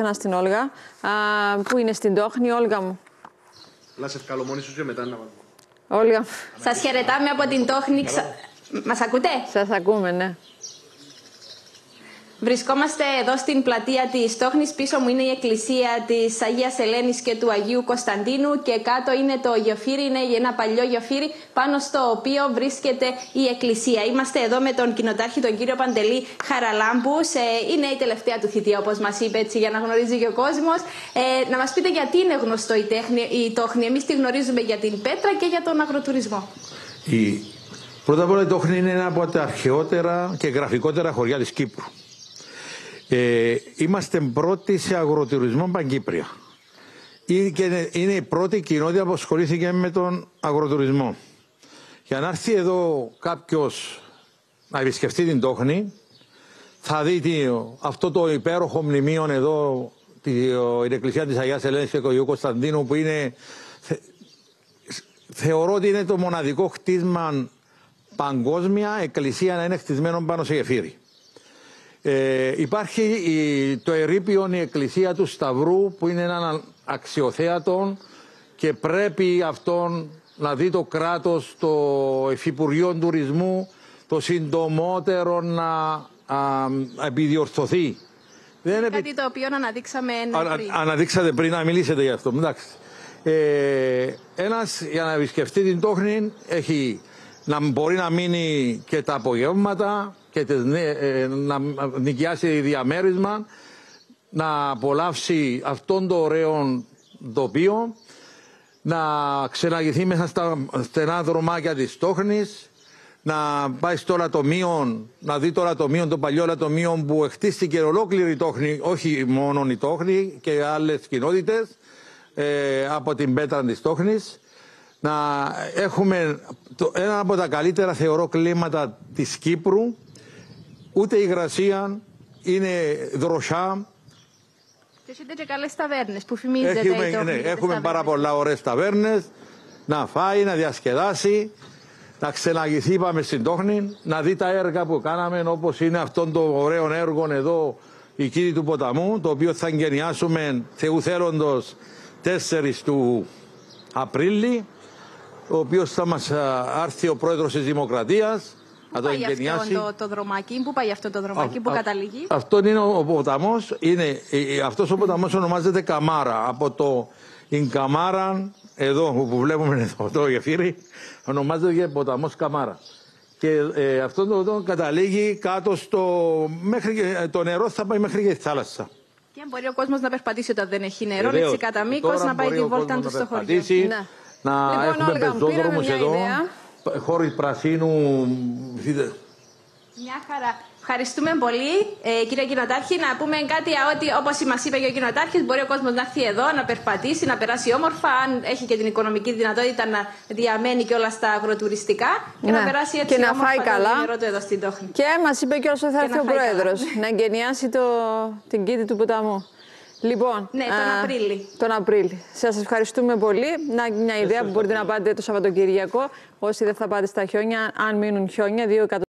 Ένα στην Όλγα, α, που είναι στην Τόχνη, Όλγα μου; Λάσε σου και μετά να Όλγα. Σας χαιρετάμε από την Τόχνη. Μας ακούτε; Σας ακούμε, ναι. Βρισκόμαστε εδώ στην πλατεία της Τόχνη. Πίσω μου είναι η εκκλησία της Αγίας Ελένης και του Αγίου Κωνσταντίνου. Και κάτω είναι το γεωφύρι, είναι ένα παλιό γεωφύρι, πάνω στο οποίο βρίσκεται η εκκλησία. Είμαστε εδώ με τον κοινοτάρχη, τον κύριο Παντελή Χαραλάμπους. Είναι η τελευταία του θητεία, όπως μας είπε, έτσι, για να γνωρίζει και ο κόσμος. Ε, να μας πείτε γιατί είναι γνωστό η, τέχνη, η Τόχνη. Εμείς τη γνωρίζουμε για την πέτρα και για τον αγροτουρισμό. Η... Πρώτα απ' όλα η Τόχνη είναι ένα από τα αρχαιότερα και γραφικότερα χωριά της Κύπρου. Ε, είμαστε πρώτοι σε αγροτουρισμό Παγκύπρια. Είναι, είναι η πρώτη κοινότητα που ασχολήθηκε με τον αγροτουρισμό. Για να έρθει εδώ κάποιος να επισκεφτεί την Τόχνη, θα δει αυτό το υπέροχο μνημείο εδώ, την εκκλησία της Αγίας Ελένης και του Αγίου Κωνσταντίνου, που είναι, θεωρώ ότι είναι το μοναδικό χτίσμα παγκόσμια εκκλησία να είναι χτισμένο πάνω σε γεφύρι. Ε, υπάρχει η, το ερήπιον η εκκλησία του Σταυρού που είναι ένα αξιοθέατο και πρέπει αυτόν να δει το κράτος, το Υφυπουργείο Τουρισμού το συντομότερο να α, επιδιορθωθεί. Δεν είναι κάτι το οποίο αναδείξαμε πριν. αναδείξατε πριν να μιλήσετε γι' αυτό. Εντάξει. Ε, ένας για να επισκεφτεί την Τόχνη έχει να μπορεί να μείνει και τα απογεύματα και ε, να νοικιάσει διαμέρισμα, να απολαύσει αυτόν το ωραίο τοπίο, να ξεναγηθεί μέσα στα στενά δρομάκια της Τόχνης, να πάει στο λατομείο, να δει το λατομείο, το παλιό λατομείο που χτίστηκε ολόκληρη η Τόχνη, όχι μόνο η Τόχνη και άλλες κοινότητες, ε, από την πέτρα της Τόχνης. Να έχουμε το, ένα από τα καλύτερα θεωρώ κλίματα της Κύπρου ούτε η υγρασία είναι δροσιά. Και έχετε και καλές ταβέρνες που φημίζετε έχουμε, ναι, έχουμε πάρα πολλά ωραίες ταβέρνες. Να φάει, να διασκεδάσει να ξεναγηθεί είπαμε στην Τόχνη να δει τα έργα που κάναμε όπως είναι αυτόν το ωραίο έργο εδώ η κύριη του ποταμού το οποίο θα εγγενιάσουμε θεού θέλοντος 4 του Απρίλη ο οποίος θα μας έρθει ο πρόεδρος της Δημοκρατίας να το εγκαινιάσει. Αυτό το, δρομάκι, πού πάει αυτό το δρομάκι, πού καταλήγει; Αυτό είναι ο ποταμός, είναι, αυτός ο ποταμός ονομάζεται Καμάρα. Από το Ινκαμάρα, εδώ που βλέπουμε εδώ το γεφύρι, ονομάζεται ποταμός Καμάρα. Και ε, αυτό το, το καταλήγει κάτω στο. Μέχρι, το νερό θα πάει μέχρι και τη θάλασσα. Και αν μπορεί ο κόσμος να περπατήσει όταν δεν έχει νερό, έτσι κατά μήκος να πάει τη βόλτα του στο χωριό. Ναι να λοιπόν, έχουμε πεζόδρομους εδώ, χώροι πρασίνου. Μια χαρά. Ευχαριστούμε πολύ, ε, κύριε Κοινοτάρχη. Να πούμε κάτι ότι, όπως μας είπε και ο Κοινοτάρχης, μπορεί ο κόσμος να έρθει εδώ, να περπατήσει, να περάσει όμορφα, αν έχει και την οικονομική δυνατότητα να διαμένει και όλα στα αγροτουριστικά και να ναι. περάσει έτσι και να φάει καλά. του εδώ στην Τόχνη. Και μας είπε και όσο θα έρθει ο Πρόεδρος, να εγκαινιάσει το, την κήτη του ποταμού. Λοιπόν, ναι, τον Απρίλη. Τον Απρίλη. Σας ευχαριστούμε πολύ. Να, μια ιδέα που μπορείτε να πάτε το Σαββατοκυριακό. Όσοι δεν θα πάτε στα χιόνια, αν μείνουν χιόνια, δύο